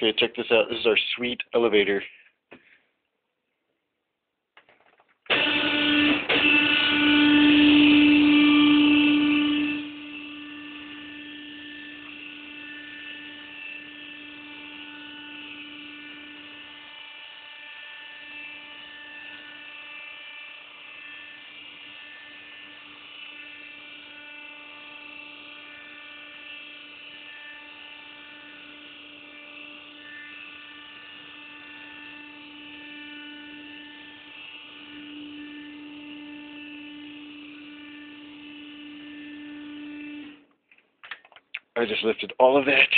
Okay, check this out. This is our sweet elevator. I just lifted all of that.